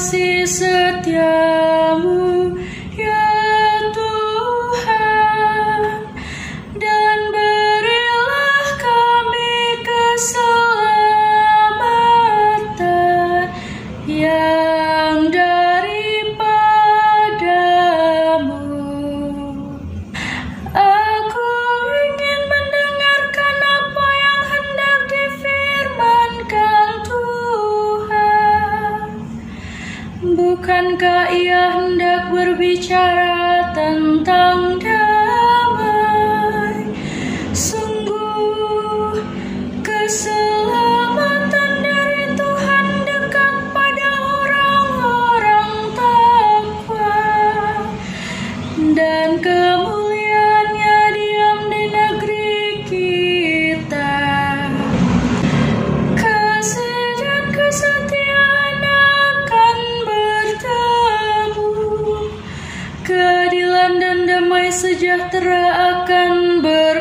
kasih setiamu. Bukankah ia hendak berbicara tentang damai? Sungguh keselamatan sejahtera akan berpelukan.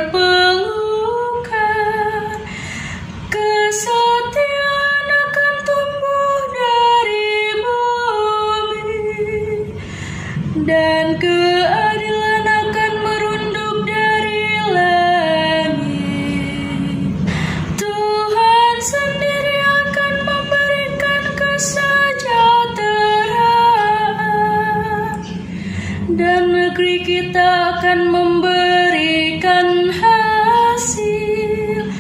Negeri kita akan memberikan hasil.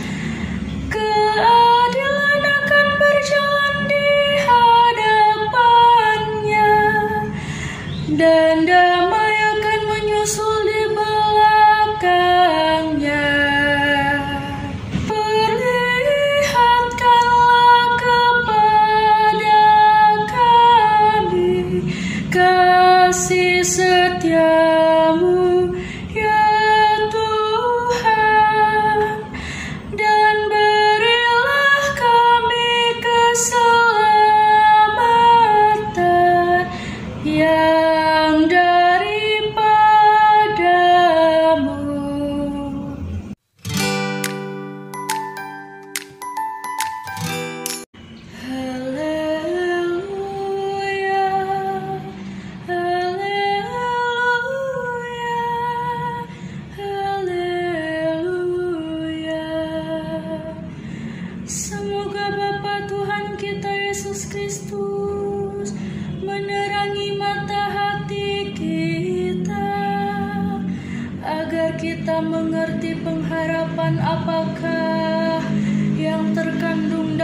Keadilan akan berjalan di hadapannya dan damai akan menyusul di belakangnya. Perlihatkanlah kepada kami kasih Yesus Kristus menerangi mata hati kita agar kita mengerti pengharapan apakah yang terkandung